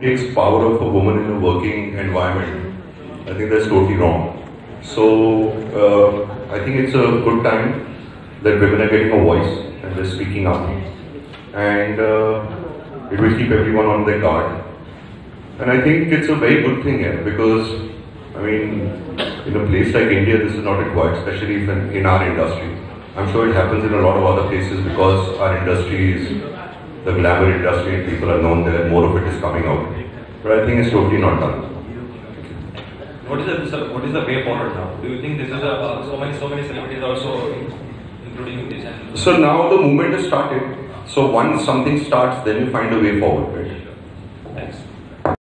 takes power of a woman in a working environment, I think that's totally wrong. So uh, I think it's a good time that women are getting a voice and they're speaking up, and uh, it will keep everyone on their guard. And I think it's a very good thing here because I mean, in a place like India, this is not required, especially in, in our industry. I'm sure it happens in a lot of other places because our industry is the glamour industry and people are known there, more of it is coming out. But I think it's totally not done. What is the sir, what is the way forward now? Do you think this is a uh, so many so many celebrities also including this and So now the movement has started. So once something starts, then you find a way forward. Right? thanks.